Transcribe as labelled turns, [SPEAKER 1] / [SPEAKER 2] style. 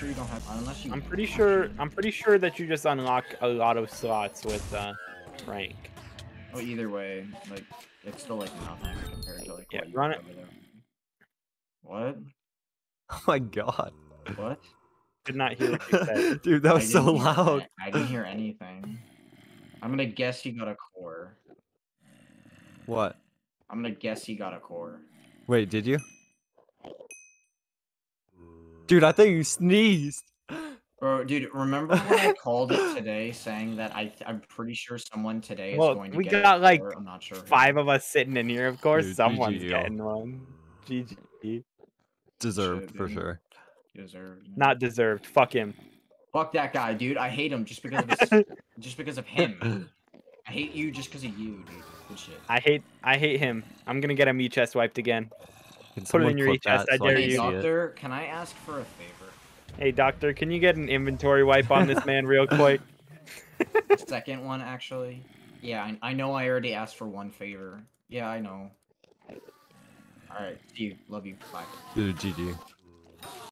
[SPEAKER 1] sure you don't have unless you.
[SPEAKER 2] I'm pretty sure. I'm pretty sure that you just unlock a lot of slots with uh, rank.
[SPEAKER 1] Oh, either way, like it's still like nothing compared to like.
[SPEAKER 2] Yeah,
[SPEAKER 1] what
[SPEAKER 2] run
[SPEAKER 1] have over there. What?
[SPEAKER 3] Oh my god.
[SPEAKER 1] What?
[SPEAKER 2] Did not hear what you said.
[SPEAKER 3] Dude, that
[SPEAKER 1] I
[SPEAKER 3] was so
[SPEAKER 1] didn't hear
[SPEAKER 3] loud.
[SPEAKER 1] a- I didn't hear anything. I'm gonna guess you got a core.
[SPEAKER 3] What?
[SPEAKER 1] I'm gonna guess you got a core.
[SPEAKER 3] Wait, did you? Dude, I think you sneezed.
[SPEAKER 1] Bro, dude, remember when I called it today saying that I I'm pretty sure someone today is going to
[SPEAKER 2] we
[SPEAKER 1] get a
[SPEAKER 2] got, like,
[SPEAKER 1] I'm not sure. who.
[SPEAKER 2] Five of us sitting in here. Of course,
[SPEAKER 3] Dude,
[SPEAKER 2] someone's
[SPEAKER 3] GG,
[SPEAKER 2] getting one. GG.
[SPEAKER 3] Deserved
[SPEAKER 1] Should've
[SPEAKER 3] for
[SPEAKER 1] been.
[SPEAKER 3] sure.
[SPEAKER 1] Deserved.
[SPEAKER 2] Not deserved. Fuck him.
[SPEAKER 1] Fuck that guy, dude. I hate him just because of his, just because of him. I hate you just because of you, dude. Good shit.
[SPEAKER 2] I hate. I hate him. I'm gonna get him e-chest wiped again.
[SPEAKER 3] Can
[SPEAKER 2] Put it in your chest, I
[SPEAKER 3] so
[SPEAKER 2] dare
[SPEAKER 1] Hey,
[SPEAKER 2] you.
[SPEAKER 1] doctor, can I ask for a favor?
[SPEAKER 2] Hey doctor, can you get an inventory wipe on this man real quick?
[SPEAKER 1] Second one, actually. Yeah, I, I know I already asked for one favor. Yeah, I know. Alright, see you. Love you. Bye.
[SPEAKER 3] Dude, GG.